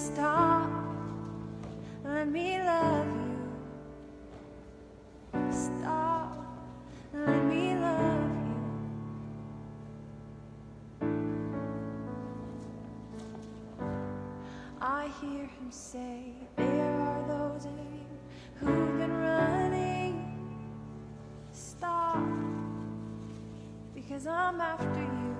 Stop, let me love you. Stop, let me love you. I hear him say, There are those of you who've been running. Stop, because I'm after you.